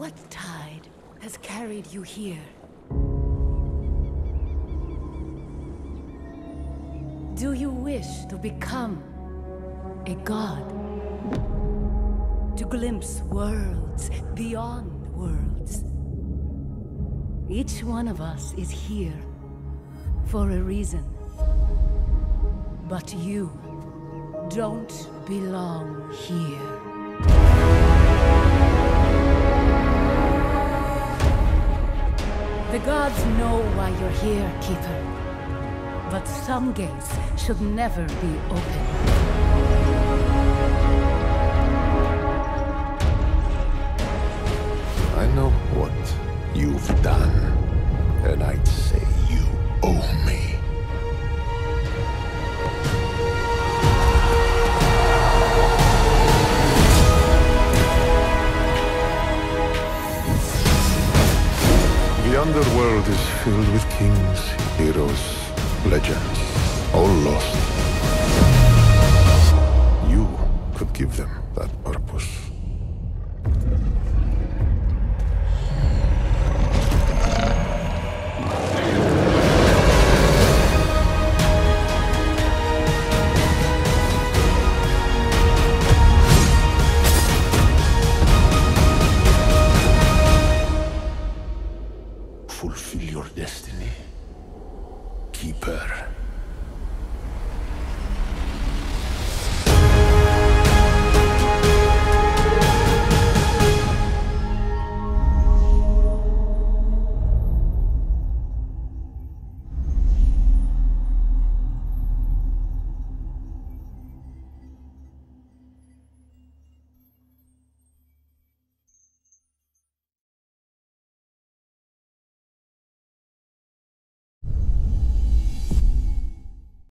What tide has carried you here? Do you wish to become a god? To glimpse worlds beyond worlds? Each one of us is here for a reason. But you don't belong here. The gods know why you're here, Keeper. But some gates should never be open. I know what you've done, and I'd say you owe me. The underworld is filled with kings, heroes, legends, all lost. Keeper.